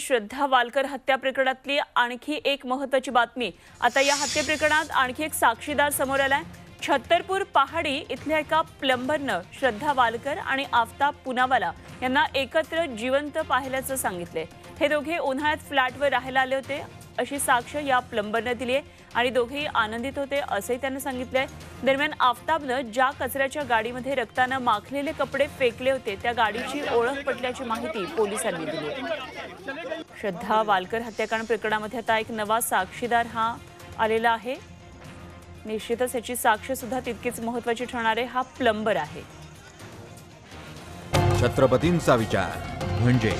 श्रद्धा Walker हत्या प्रकरणातली आणखी एक महत्वाची बातमी. आता या हत्या प्रकरणात आणखी एक साक्षीदार समोर आलाय. छत्तरपूर पहाडी इथल्या एका प्लंबरनं श्रद्धा वालकर आणि आफताब पुनावाला यांना एकत्र जिवंत पाहिल्याचं सांगितलंय. हे दोघे उन्हाळ्यात फ्लॅटवर राहायला आले होते अशी साक्ष या प्लंबरनं दिली आहे आणि दोघेही आनंदित होते असंही त्यानं सांगितलंय. दरम्यान आफताबनं ज्या कचऱ्याच्या गाडीमध्ये रक्तानं माखलेले कपडे फेकले होते त्या गाडीची ओळख पटल्याची माहिती पोलिसांनी दिली श्रद्धा वालकर हत्याकांड प्रकरणामध्ये आता एक नवा साक्षीदार हा आलेला आहे. निश्चितच याची साक्ष सुद्धा तितकीच महत्वाची ठरणार आहे. हा प्लंबर आहे. छत्रपतींचा विचार म्हणजे